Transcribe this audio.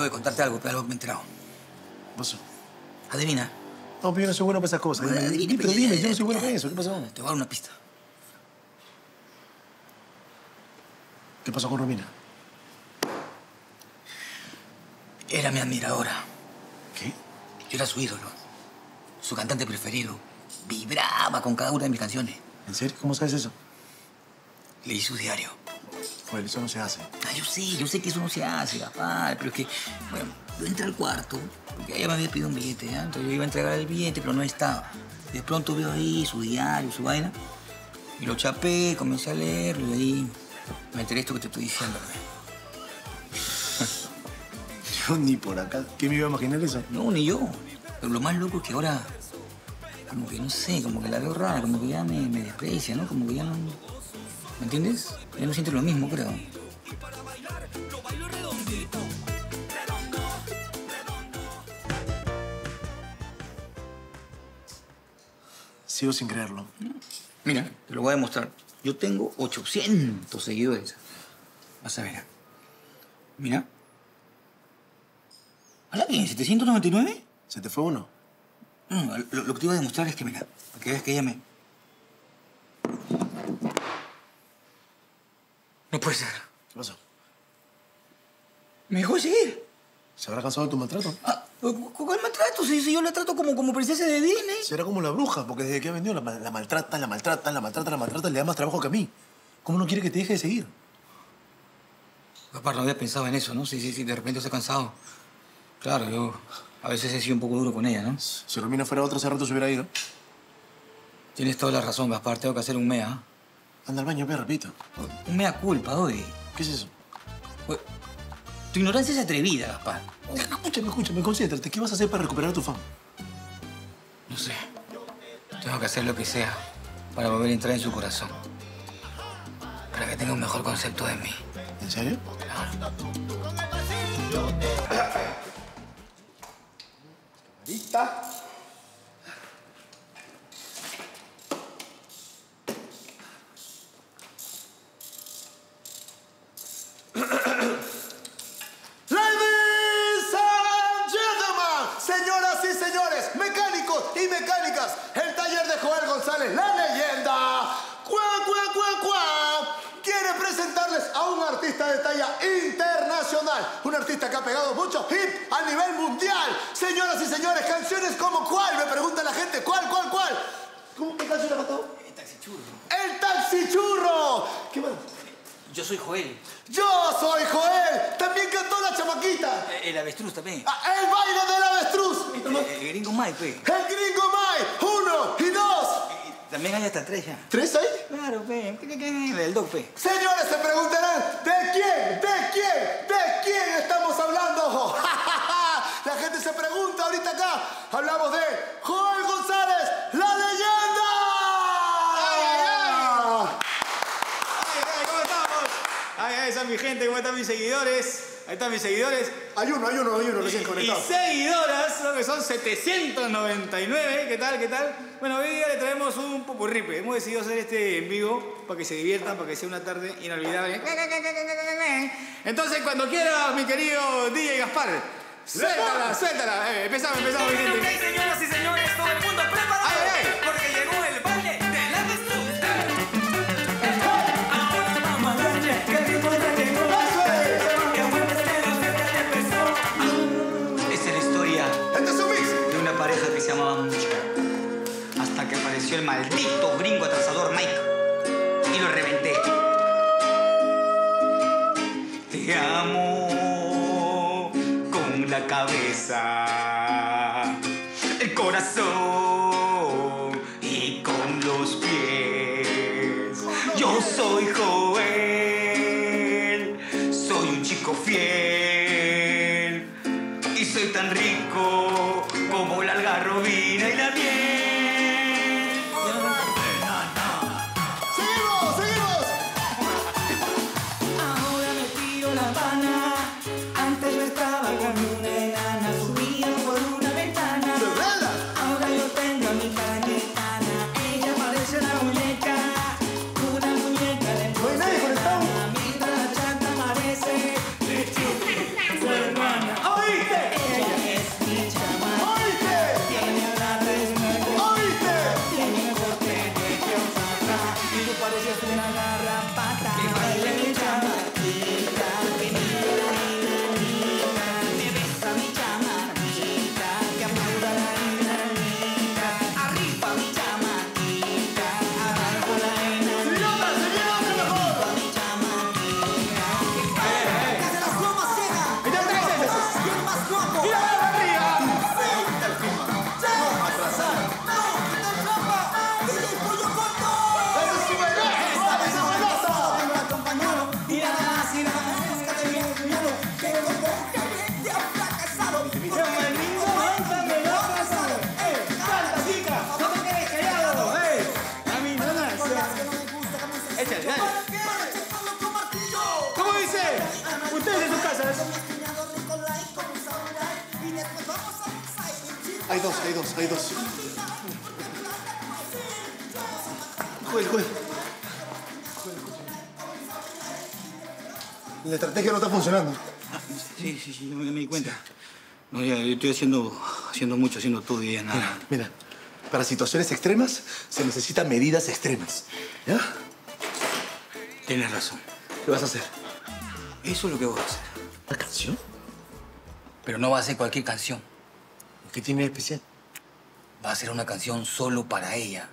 Tengo que contarte algo, pero algo me he enterado. ¿Qué pasó? Adivina. No, pero yo no soy bueno para esas cosas. Dime, pero dime, yo no soy bueno para eso. ¿Qué pasó? Te voy a dar una pista. ¿Qué pasó con Romina? Era mi admiradora. ¿Qué? Yo era su ídolo. Su cantante preferido. Vibraba con cada una de mis canciones. ¿En serio? ¿Cómo sabes eso? Leí su diario. Pues eso no se hace. Ah, yo sé, yo sé que eso no se hace, papá, pero es que, bueno, yo entré al cuarto, porque ella me había pedido un billete, ¿ya? Entonces yo iba a entregar el billete, pero no estaba. De pronto veo ahí su diario, su vaina, y lo chapé, comencé a leerlo, y ahí me enteré esto que te estoy diciendo. Yo ni por acá. ¿Qué me iba a imaginar eso? No, ni yo. Pero lo más loco es que ahora, como que no sé, como que la veo rara, como que ya me, me desprecia, ¿no? Como que ya no... ¿Me entiendes? Ya no siente lo mismo, creo. Sigo sin creerlo. Mira, te lo voy a demostrar. Yo tengo 800 seguidores. Vas a ver. Mira. ¿Hala bien? ¿799? ¿Se te fue uno? No, lo, lo que te iba a demostrar es que, mira, para que veas que ella me... No puede ser. ¿Qué pasó? ¿Me dejó de seguir? ¿Se habrá cansado de tu maltrato? Ah, ¿cu- ¿Cuál maltrato? Si, si yo la trato como, como princesa de Disney. Será como la bruja, porque desde que ha venido la, la maltrata, la maltrata, la maltrata, la maltrata, le da más trabajo que a mí. ¿Cómo no quiere que te deje de seguir? Papá, no había pensado en eso, ¿no? Sí, sí, sí, de repente se ha cansado. Claro, yo a veces he sido un poco duro con ella, ¿no? Si Romina fuera otra, hace rato se hubiera ido. Tienes toda la razón, Gaspar. Tengo que hacer un mea. Anda al baño, ve, repito. Un mea culpa, oye. ¿Qué es eso? Oye, Tu ignorancia es atrevida, Gaspar. Escúchame, escúchame, concéntrate. ¿Qué vas a hacer para recuperar tu fama? No sé. Tengo que hacer lo que sea para volver a entrar en su corazón. Para que tenga un mejor concepto de mí. ¿En serio? ¿Lista? Un artista de talla internacional, un artista que ha pegado muchos hits a nivel mundial. Señoras y señores, canciones como cuál, me pregunta la gente, cuál, cuál, cuál. ¿Cómo qué canción ha cantado? El taxichurro. El taxichurro. ¿Qué más? Yo soy Joel. Yo soy Joel. También cantó la chamaquita. El avestruz también. Ah, El baile del avestruz. El, el gringo Mike, pe. El gringo Mike. Uno y dos. Y También hay hasta tres ya. ¿Tres ahí? Claro, pe. ¿Qué, qué, qué? El dog, pe. Señores, se preguntarán, ¿de quién? ¿De quién? ¿De quién estamos hablando? La gente se pregunta ahorita acá. Hablamos de Joel González, la leyenda. Ay, ay, ¿cómo estamos? Ay, ay, esa es mi gente, ¿cómo están mis seguidores? Ahí están mis seguidores. Hay uno, hay uno, hay uno recién Y conectado. seguidoras, ¿no? que son 799. ¿Qué tal? ¿Qué tal? Bueno, hoy día le traemos un popurripe. Hemos decidido hacer este en vivo para que se diviertan, para que sea una tarde inolvidable. Entonces, cuando quiera, mi querido DJ Gaspar, suéltala, suéltala. Eh, empezamos, empezamos, mi gente. El maldito gringo atrasador Mike. Y lo reventé. Te amo con la cabeza, el corazón y con los pies. Yo soy Joel, soy un chico fiel y soy tan rico como la algarrobina y la miel. Tú pareces una garrapata que baila mi cama. Hay dos, hay dos, hay dos. Joder, joder. La estrategia no está funcionando. Sí, sí, sí, me, me di cuenta. No, ya, yo estoy haciendo, haciendo mucho, haciendo todo y ya nada. Mira, para situaciones extremas se necesitan medidas extremas. ¿Ya? Tienes razón. ¿Qué vas a hacer? Eso es lo que voy a hacer. ¿Una canción? Pero no va a ser cualquier canción. ¿Qué tiene de especial? Va a ser una canción solo para ella.